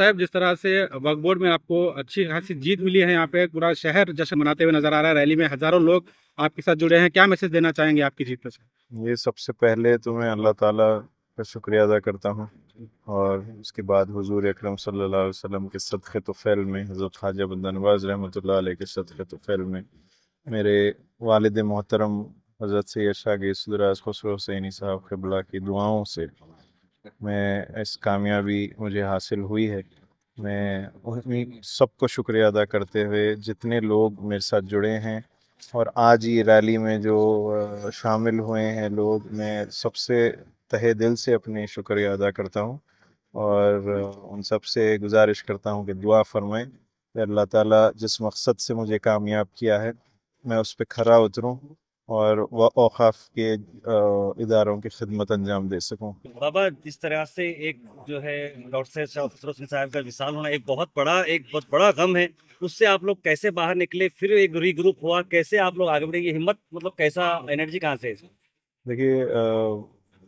صاحب، جس طرح سے وقت بورڈ میں آپ کو اچھی خاصی جیت ملی ہے، یہاں پہ پورا شہر جشن مناتے ہوئے نظر آ رہا ہے، ریلی میں ہزاروں لوگ آپ کے ساتھ جڑے ہیں۔ کیا میسج دینا چاہیں گے آپ کی جیت پہ سے یہ سب سے پہلے تو میں اللہ تعالیٰ کا شکریہ ادا کرتا ہوں۔ اور اس کے بعد حضور اکرم صلی اللہ علیہ وسلم کے صدقے تو فیل میں، حضرت خواجہ بندہ نواز رحمۃ اللہ علیہ کے صدقے تو فیل میں، میرے والد محترم حضرت سید شاہ گیس خسرو حسینی صاحب قبلہ کی دعاؤں سے میں اس کامیابی مجھے حاصل ہوئی ہے۔ میں سب کو شکریہ ادا کرتے ہوئے جتنے لوگ میرے ساتھ جڑے ہیں اور آج ہی ریلی میں جو شامل ہوئے ہیں لوگ، میں سب سے تہہ دل سے اپنی شکریہ ادا کرتا ہوں اور ان سب سے گزارش کرتا ہوں کہ دعا فرمائیں۔ کہ اللہ تعالیٰ جس مقصد سے مجھے کامیاب کیا ہے، میں اس پہ کھرا اتروں۔ اور وہ اوقاف کے اداروں کی خدمت انجام دے سکوں۔ بابا جس طرح سے ایک جو ہے ڈاکٹر صاحب صاحب کا وصال ہونا ایک بہت بڑا ایک بہت بڑا غم ہے۔ اس سے آپ لوگ کیسے باہر نکلے؟ پھر ایک ری گروپ ہوا۔ کیسے آپ لوگ آگے بڑھے؟ یہ ہمت مطلب کیسا انرجی کہاں سے دیکھیے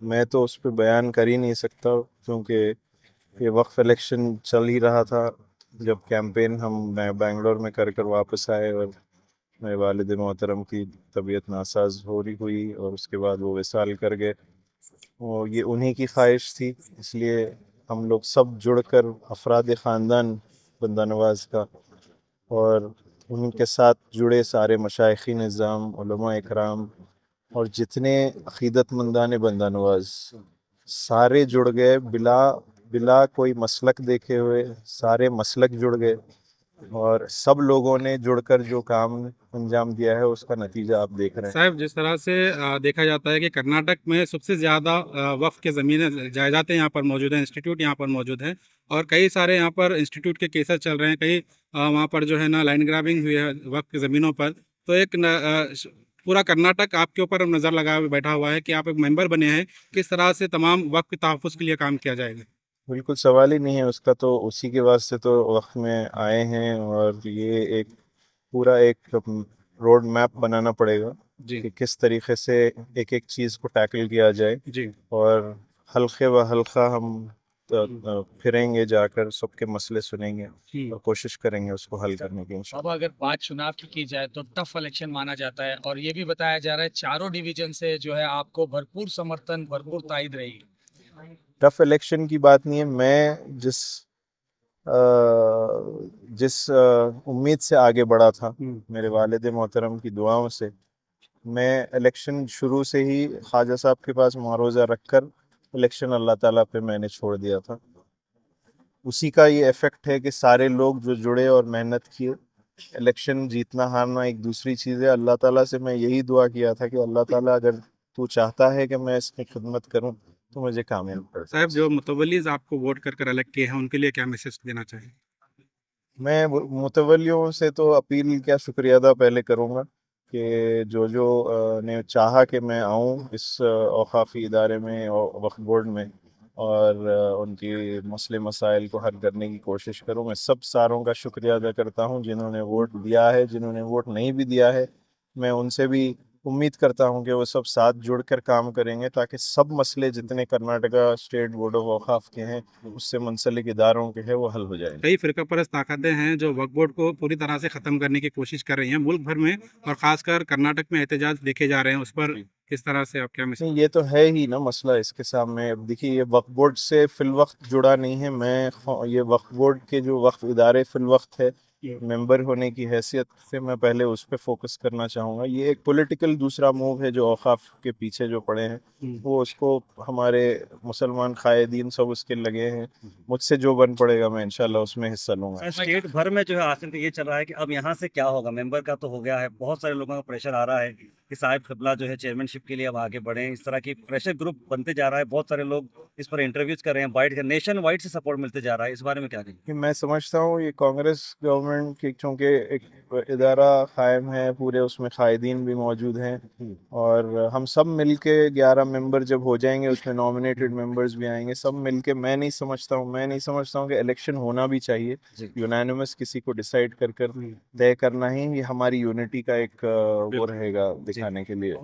میں تو اس پہ بیان کر ہی نہیں سکتا کیونکہ یہ وقف الیکشن چل ہی رہا تھا۔ جب کیمپین ہم بینگلور میں کر کر واپس آئے اور والد محترم کی طبیعت ناساز ہو رہی ہوئی اور اس کے بعد وہ وصال کر گئے۔ وہ یہ انہی کی خواہش تھی، اس لیے ہم لوگ سب جڑ کر افراد خاندان بندہ نواز کا اور ان کے ساتھ جڑے سارے مشائقی نظام، علماء اکرام اور جتنے عقیدت مندان بندہ نواز، سارے جڑ گئے بلا بلا کوئی مسلک دیکھے ہوئے، سارے مسلک جڑ گئے۔ اور سب لوگوں نے جڑ کر جو کام انجام دیا ہے، اس کا نتیجہ آپ دیکھ رہے ہیں۔ صاحب، جس طرح سے دیکھا جاتا ہے کہ کرناٹک میں سب سے زیادہ وقف کے زمینیں، جائیدادیں یہاں پر موجود ہیں، انسٹیٹیوٹ یہاں پر موجود ہیں اور کئی سارے یہاں پر انسٹیٹیوٹ کے کیسز چل رہے ہیں۔ کئی وہاں پر جو ہے نا لائن گرابنگ ہوئی ہے وقف کی زمینوں پر۔ تو ایک پورا کرناٹک آپ کے اوپر نظر لگا بیٹھا ہوا ہے کہ آپ ایک ممبر بنے ہیں۔ کس طرح سے تمام وقت کے تحفظ کے لیے کام کیا جائے گا؟ بالکل سوال ہی نہیں ہے اس کا تو اسی کے واسطے تو وقت میں آئے ہیں اور یہ ایک پورا ایک روڈ میپ بنانا پڑے گا جی۔ کہ کس طریقے سے ایک ایک چیز کو ٹیکل کیا جائے۔ جی۔ اور حلقے و حلقہ ہم پھریں گے جا کر سب کے مسئلے سنیں گے جی۔ اور کوشش کریں گے اس کو حل کرنے کی اب اگر بات چناؤ کی کی جائے تو ٹف الیکشن مانا جاتا ہے اور یہ بھی بتایا جا رہا ہے چاروں ڈویژن سے جو ہے آپ کو بھرپور سمرتھن بھرپور تائید رہے گی۔ ٹف الیکشن کی بات نہیں ہے میں جس جس امید سے آگے بڑھا تھا میرے والد محترم کی دعاؤں سے میں الیکشن شروع سے ہی خواجہ صاحب کے پاس معروضہ رکھ کر الیکشن اللہ تعالیٰ پہ میں نے چھوڑ دیا تھا۔ اسی کا یہ افیکٹ ہے کہ سارے لوگ جو جڑے اور محنت کیے الیکشن جیتنا ہارنا ایک دوسری چیز ہے۔ اللہ تعالیٰ سے میں یہی دعا کیا تھا کہ اللہ تعالیٰ اگر تو چاہتا ہے کہ میں اس کی خدمت کروں تو مجھے کامیاب صاحب جو متولیز آپ کو ووٹ کر کر الگ کیے ہیں ان کے لیے کیا میسج دینا چاہیں؟ میں متولیوں سے تو اپیل کیا شکریہ ادا پہلے کروں گا کہ جو جو نے چاہا کہ میں آؤں اس اوقافی ادارے میں وقت بورڈ میں اور ان کی مسئلے مسائل کو حل کرنے کی کوشش کروں۔ میں سب ساروں کا شکریہ ادا کرتا ہوں جنہوں نے ووٹ دیا ہے جنہوں نے ووٹ نہیں بھی دیا ہے۔ میں ان سے بھی امید کرتا ہوں کہ وہ سب ساتھ جڑ کر کام کریں گے تاکہ سب مسئلے جتنے کرناٹکا اسٹیٹ بورڈ آف اوقاف کے ہیں اس سے منسلک اداروں کے ہیں وہ حل ہو جائیں کئی فرقہ پرست طاقتیں ہیں جو وقت بورڈ کو پوری طرح سے ختم کرنے کی کوشش کر رہی ہیں۔ ملک بھر میں اور خاص کر کرناٹک میں احتجاج دیکھے جا رہے ہیں۔ اس پر کس طرح سے آپ کیا مثال یہ تو ہے ہی نا مسئلہ اس کے سامنے۔ اب دیکھیے یہ وقت بورڈ سے فی الوقت جڑا نہیں ہے۔ میں یہ وقت بورڈ کے جو وقت ادارے فی الوقت ہے ممبر ہونے کی حیثیت سے میں پہلے اس پہ فوکس کرنا چاہوں گا۔ یہ ایک پولیٹیکل دوسرا موو ہے جو اوقاف کے پیچھے جو پڑے ہیں وہ اس کو ہمارے مسلمان قائدین سب اس کے لگے ہیں۔ مجھ سے جو بن پڑے گا میں انشاءاللہ اس میں حصہ لوں گا۔ اسٹیٹ بھر میں جو ہے آصف یہ چل رہا ہے کہ اب یہاں سے کیا ہوگا؟ ممبر کا تو ہو گیا ہے بہت سارے لوگوں کا پریشر آ رہا ہے کہ صاحب قبلہ جو ہے چیئرمین شپ کے لیے اب آگے بڑھیں۔ اس طرح کی پریشر گروپ بنتے جا رہا ہے بہت سارے لوگ اس پر انٹرویوز کر رہے ہیں۔ نیشن وائٹ سے سپورٹ ملتے جا رہا ہے۔ اس بارے میں کیا کہیں؟ میں سمجھتا ہوں یہ کانگریس گورنمنٹ کی چونکہ ایک ادارہ قائم ہے پورے اس میں قائدین بھی موجود ہیں۔ اور ہم سب مل کے گیارہ ممبر جب ہو جائیں گے اس میں نامنیٹڈ ممبرز بھی آئیں گے۔ سب مل کے میں نہیں سمجھتا ہوں میں نہیں سمجھتا ہوں کہ الیکشن ہونا بھی چاہیے۔ یونانیمس کسی کو ڈیسائیڈ کر کر طے کرنا ہی یہ ہماری یونٹی کا ایک وہ رہے گا دکھانے کے لیے۔